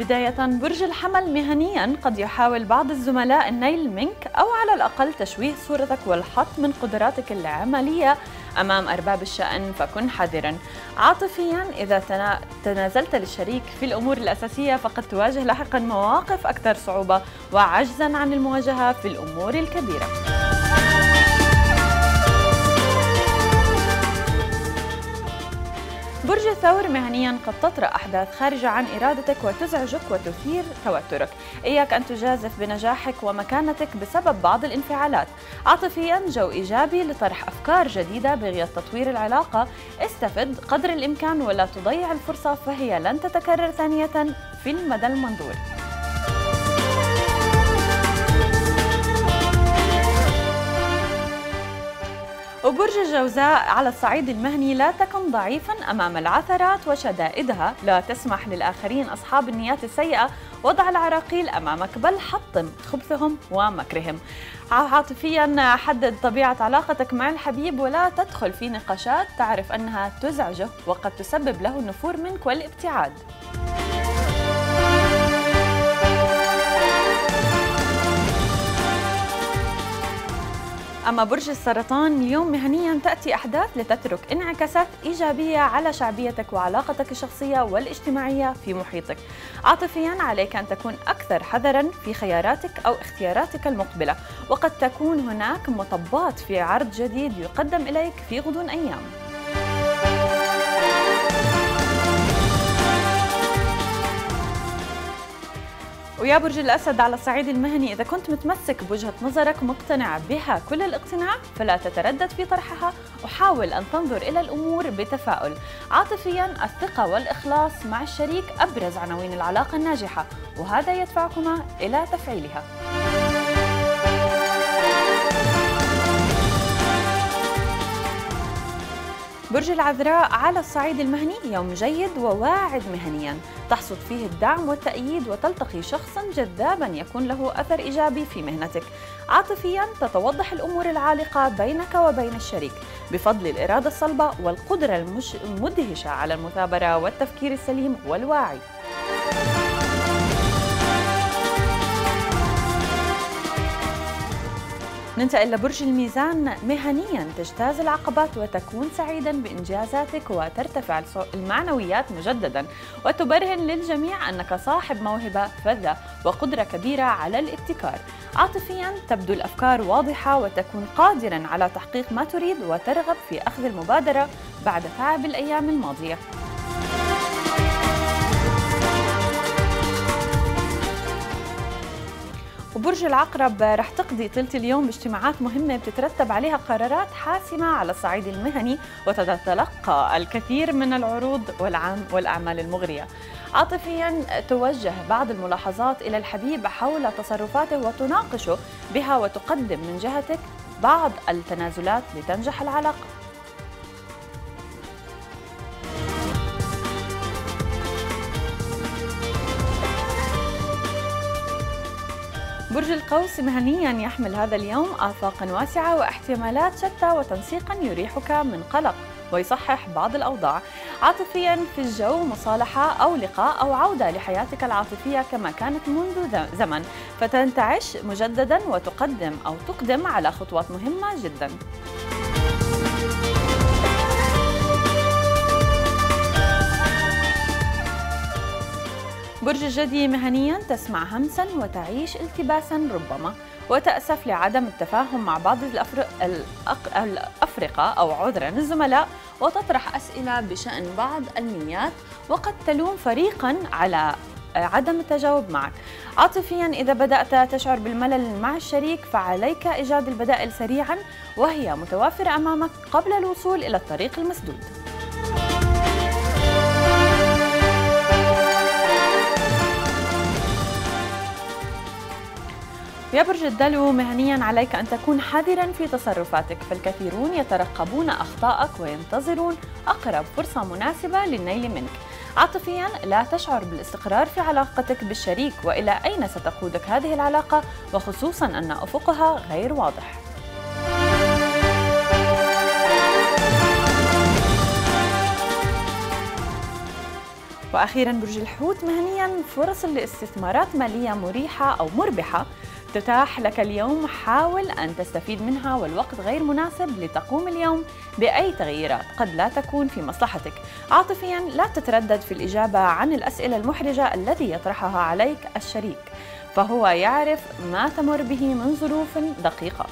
بداية برج الحمل مهنيا قد يحاول بعض الزملاء النيل منك أو على الأقل تشويه صورتك والحط من قدراتك العملية أمام أرباب الشأن فكن حذرا. عاطفيا إذا تنازلت للشريك في الأمور الأساسية فقد تواجه لاحقا مواقف أكثر صعوبة وعجزا عن المواجهة في الأمور الكبيرة. برج الثور مهنيا قد تطرأ أحداث خارجة عن إرادتك وتزعجك وتثير توترك. إياك أن تجازف بنجاحك ومكانتك بسبب بعض الانفعالات. عاطفيا جو إيجابي لطرح أفكار جديدة بغية تطوير العلاقة. استفد قدر الإمكان ولا تضيع الفرصة فهي لن تتكرر ثانية في المدى المنظور. وبرج الجوزاء على الصعيد المهني لا تكن ضعيفا أمام العثرات وشدائدها، لا تسمح للآخرين أصحاب النيات السيئة وضع العراقيل امامك بل حطم خبثهم ومكرهم. عاطفيا حدد طبيعة علاقتك مع الحبيب ولا تدخل في نقاشات تعرف أنها تزعجه وقد تسبب له النفور منك والابتعاد. أما برج السرطان اليوم مهنيا تأتي أحداث لتترك انعكاسات إيجابية على شعبيتك وعلاقتك الشخصية والاجتماعية في محيطك. عاطفيا عليك أن تكون أكثر حذرا في خياراتك أو اختياراتك المقبلة وقد تكون هناك مطبات في عرض جديد يقدم إليك في غضون أيام. ويا برج الأسد على الصعيد المهني. إذا كنت متمسك بوجهة نظرك مقتنع بها كل الاقتناع فلا تتردد في طرحها. وحاول أن تنظر إلى الأمور بتفاؤل. عاطفيا الثقة والإخلاص مع الشريك أبرز عناوين العلاقة الناجحة وهذا يدفعكما إلى تفعيلها. برج العذراء على الصعيد المهني يوم جيد وواعد مهنيا. تحصد فيه الدعم والتأييد وتلتقي شخصا جذابا يكون له أثر إيجابي في مهنتك. عاطفيا تتوضح الأمور العالقة بينك وبين الشريك. بفضل الإرادة الصلبة والقدرة المدهشة على المثابرة والتفكير السليم والواعي. ننتقل لبرج الميزان. مهنيا تجتاز العقبات وتكون سعيدا بإنجازاتك وترتفع المعنويات مجددا وتبرهن للجميع أنك صاحب موهبة فذة وقدرة كبيرة على الابتكار. عاطفيا تبدو الأفكار واضحة وتكون قادرا على تحقيق ما تريد وترغب في أخذ المبادرة بعد تعب الأيام الماضية. وبرج العقرب رح تقضي ثلث اليوم باجتماعات مهمة بتترتب عليها قرارات حاسمة على الصعيد المهني وتتلقى الكثير من العروض والعام والأعمال المغرية. عاطفيا توجه بعض الملاحظات إلى الحبيب حول تصرفاته وتناقشه بها وتقدم من جهتك بعض التنازلات لتنجح العلاقة. برج القوس مهنيا يحمل هذا اليوم آفاقا واسعة واحتمالات شتى وتنسيقا يريحك من قلق ويصحح بعض الأوضاع. عاطفيا في الجو مصالحة أو لقاء أو عودة لحياتك العاطفية كما كانت منذ زمن. فتنتعش مجددا وتقدم أو تقدم على خطوات مهمة جداً. برج الجدي مهنيا تسمع همسا وتعيش التباسا ربما وتأسف لعدم التفاهم مع بعض. الأفرقة أو عذرا الزملاء وتطرح أسئلة بشأن بعض النيات وقد تلوم فريقا على عدم التجاوب معك عاطفيا إذا بدأت تشعر بالملل مع الشريك فعليك إيجاد البدائل سريعا وهي متوافرة أمامك قبل الوصول إلى الطريق المسدود يا برج الدلو مهنيا عليك أن تكون حذرا في تصرفاتك فالكثيرون يترقبون أخطائك وينتظرون أقرب فرصة مناسبة للنيل منك. عاطفيا لا تشعر بالاستقرار في علاقتك بالشريك وإلى أين ستقودك هذه العلاقة؟ وخصوصا أن أفقها غير واضح. وأخيرا برج الحوت مهنيا فرص لاستثمارات مالية مريحة أو مربحة. تتاح لك اليوم. حاول أن تستفيد منها والوقت غير مناسب لتقوم اليوم بأي تغييرات قد لا تكون في مصلحتك. عاطفيا لا تتردد في الإجابة عن الأسئلة المحرجة التي يطرحها عليك الشريك فهو يعرف ما تمر به من ظروف دقيقة.